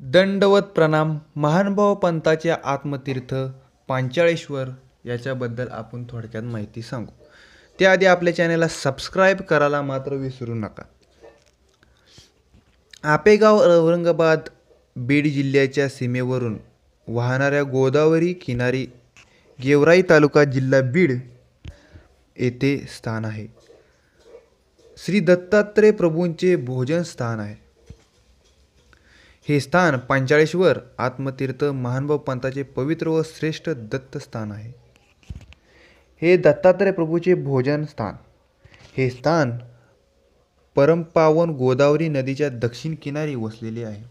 दंडवत प्रणाम महानुभाव पंथाचे आत्मतीर्थ पांचाळेश्वर याच्याबद्दल आपण थोडक्यात माहिती सांगू. त्याआधी आपल्या चॅनलला सबस्क्राईब करायला मात्र विसरू नका. आपेगाव औरंगाबाद बीड जिल्ह्याच्या सीमेवरून वाहणाऱ्या गोदावरी किनारी गेवराई तालुका जिल्हा बीड येथे स्थान आहे. श्री दत्तात्रय प्रभूंचे भोजन स्थान आहे. हे स्थान पंचाळेश्वर आत्मतीर्थ महानुभाव पंथाचे पवित्र व श्रेष्ठ दत्तस्थान आहे. हे दत्तात्रय प्रभूचे भोजन स्थान. हे स्थान परमपावन गोदावरी नदीच्या दक्षिण किनारी वसलेले आहे.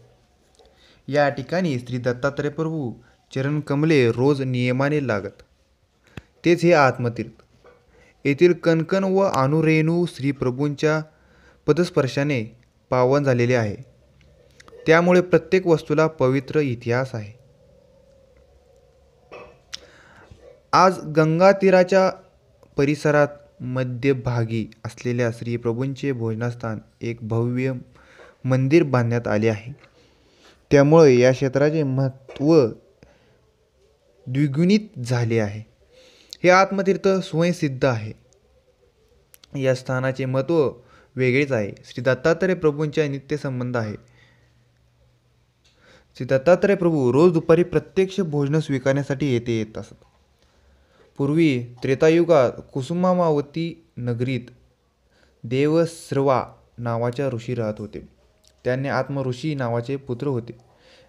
या ठिकाणी श्री दत्तात्रय प्रभू चरण कमले रोज नियमाने लागत. तेच हे आत्मतीर्थ. येथील कणकण व अनुरेणू श्री प्रभूंच्या पदस्पर्शाने पावन झालेले आहे. त्यामुळे प्रत्येक वस्तूला पवित्र इतिहास आहे. आज गंगा तीराच्या परिसरात मध्यभागी असलेल्या श्री प्रभूंचे भोजनस्थान एक भव्य मंदिर बांधण्यात आले आहे. त्यामुळे या क्षेत्राचे महत्त्व द्विगुणित झाले आहे. हे आत्मतीर्थ स्वयंसिद्ध आहे. या स्थानाचे महत्त्व वेगळेच आहे. श्री दत्तात्रय प्रभूंच्या नित्य संबंध आहे. श्री दत्तात्रय प्रभू रोज दुपारी प्रत्यक्ष भोजन स्वीकारण्यासाठी येथे येत असत. पूर्वी त्रेतायुगात कुसुमामावती नगरीत देवस्रवा नावाच्या ऋषी राहत होते. त्यांनी आत्मऋषी नावाचे पुत्र होते.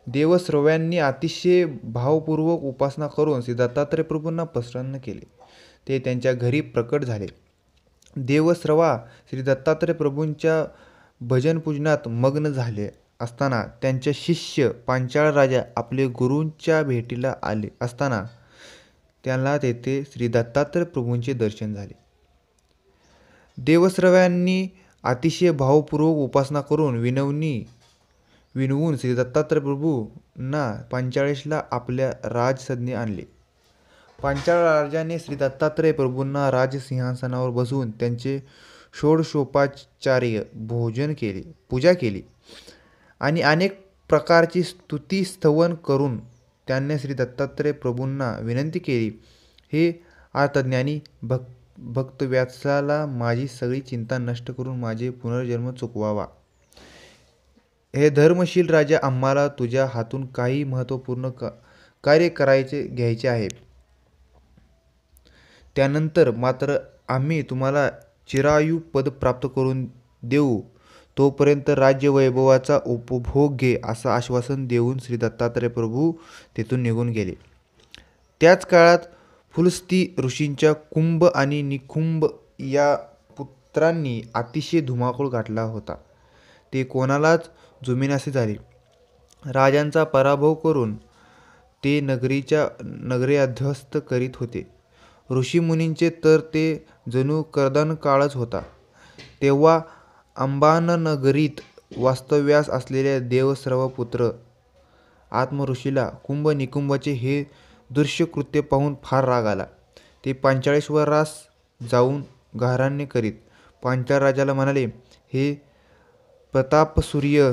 देवस्रव्यांनी अतिशय भावपूर्वक उपासना करून श्री दत्तात्रय प्रभूंना प्रसन्न केले. ते त्यांच्या घरी प्रकट झाले. देवस्रवा श्री दत्तात्रय प्रभूंच्या भजन पूजनात मग्न झाले. असताना त्यांचे शिष्य पांचाळ राजा आपले गुरूंच्या भेटीला आले असताना त्यांना तेथे श्री दत्तात्रय प्रभूंचे दर्शन झाले. देवस्रव्यांनी अतिशय भावपूर्वक उपासना करून विनवणी विनवून श्री दत्तात्रय प्रभूंना पांचाळेशला आपल्या राजसज्ञे आणले. पांचाळ राजाने श्री दत्तात्रय प्रभूंना राजसिंहासनावर बसवून त्यांचे षोडशोपाचार्य भोजन केले पूजा केली. आणि अनेक प्रकारची स्तुती स्तवन करून त्यांनी श्री दत्तात्रय प्रभूंना विनंती केली. हे आतज्ञानी भक् भक्तव्यासाला माझी सगळी चिंता नष्ट करून माझे पुनर्जन्म चुकवावा. हे धर्मशील राजा आम्हाला तुझ्या हातून काही महत्त्वपूर्ण का कार्य करायचे घ्यायचे आहे. त्यानंतर मात्र आम्ही तुम्हाला चिरायू पद प्राप्त करून देऊ. तोपर्यंत राज्यवैभवाचा उपभोग घे असं आश्वासन देऊन श्री दत्तात्रय प्रभू तेथून निघून गेले. त्याच काळात फुलस्ती ऋषींच्या कुंभ आणि निकुंभ या पुत्रांनी अतिशय धुमाकूळ गाठला होता. ते कोणालाच जुमिनासे झाले. राजांचा पराभव करून ते नगरीच्या नगरे अध्यस्त करीत होते. ऋषीमुनींचे तर ते जणू कर्दन काळच होता. तेव्हा अंबाननगरीत वास्तव्यास असलेल्या देवस्रवपुत्र आत्मऋषीला कुंभ निकुंभाचे हे दृश्य कृत्य पाहून फार राग आला. ते पांचाळेश्वरास जाऊन गाराण्य करीत पांचाळ राजाला म्हणाले हे प्रतापसूर्य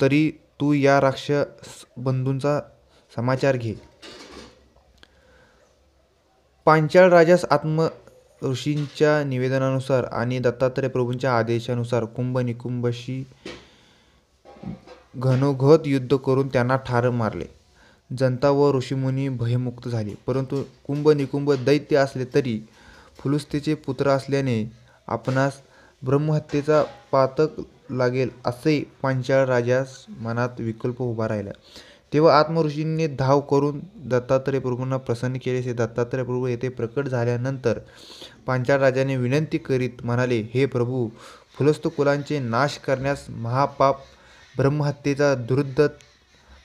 तरी तू या राक्षस बंधूंचा समाचार घे. पांचाळ राजास आत्म ऋषींच्या निवेदनानुसार आणि दत्तात्रय प्रभूंच्या आदेशानुसार कुंभ निकुंभशी घनोघत युद्ध करून त्यांना ठार मारले. जनता व ऋषीमुनी भयमुक्त झाले. परंतु कुंभ निकुंभ दैत्य असले तरी फुलुस्तेचे पुत्र असल्याने आपणास ब्रह्महत्येचा पातक लागेल असे पांचाळ राजास मनात विकल्प उभा राहिला. तेव्हा आत्मऋषींनी धाव करून दत्तात्रय प्रभूंना प्रसन्न केले. असे दत्तात्रय प्रभू येथे प्रकट झाल्यानंतर पांचाळ राजाने विनंती करीत म्हणाले हे प्रभू फुलस्त कुलांचे नाश करण्यास महापाप ब्रह्महत्येचा दुरुद्ध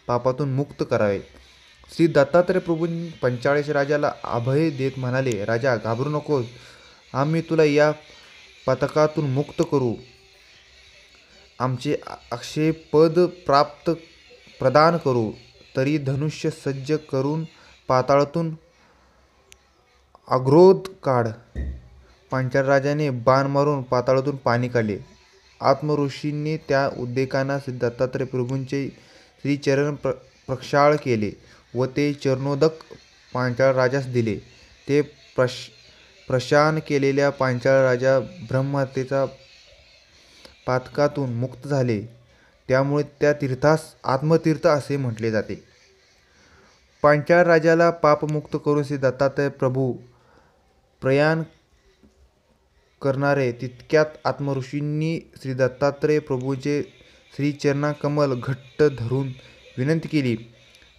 पापातून मुक्त करावे. श्री दत्तात्रय प्रभूंनी पंचाळीस राजाला अभय देत म्हणाले राजा घाबरू नकोस आम्ही तुला या पथकातून मुक्त करू. आमचे अक्षय पद प्राप्त प्रदान करू तरी धनुष्य सज्ज करून पाताळातून अग्रोध काढ. पांचाळ राजाने बाण मारून पाताळातून पाणी काढले. आत्मऋषींनी त्या उद्देकांना दत्तात्रय प्रभूंचे श्रीचरण प्र प्रक्षाळ केले व ते चरणोदक पांचाळ राजास दिले. ते प्रश प्रशान केलेल्या पांचाळ राजा ब्रह्महत्येचा पातकातून मुक्त झाले. त्यामुळे त्या तीर्थास आत्मतीर्थ असे म्हटले जाते. पांचाळ राजाला पापमुक्त करून श्री दत्तात्रय प्रभू प्रयाण करणारे तितक्यात आत्मऋषींनी श्री दत्तात्रय प्रभूचे श्रीचरणाकमल घट्ट धरून विनंती केली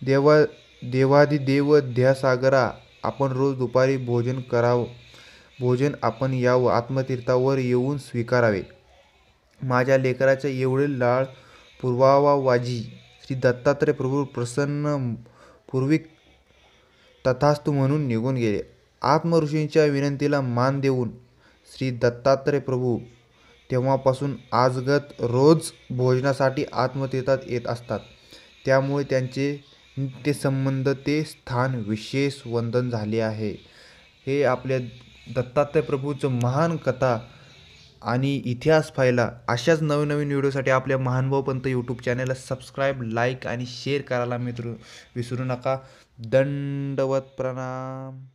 देवा देवाधिदेव ध्यासागरा आपण रोज दुपारी भोजन करावं भोजन आपण यावं आत्मतीर्थावर येऊन स्वीकारावे. माझ्या लेकराचे एवढे लाळ पूर्वावावाजी श्री दत्तात्रय प्रभू प्रसन्न पूर्विक तथास्तु म्हणून निघून गेले. आत्मऋषींच्या विनंतीला मान देऊन श्री दत्तात्रय प्रभू तेव्हापासून आजगत रोज भोजनासाठी आत्मतीर्थात येत असतात. त्यामुळे त्यांचे नित्यसंबंध ते स्थान विशेष वंदन झाले आहे. हे आपल्या दत्तात्रय प्रभूचं महान कथा आणि इतिहास पाहिला अशाच नवीन नवीन व्हिडिओसाठी आपल्या महानुभाव पंत यूट्यूब चॅनलला सबस्क्राईब लाईक आणि शेअर करायला मित्र विसरू नका. दंडवत प्रणाम.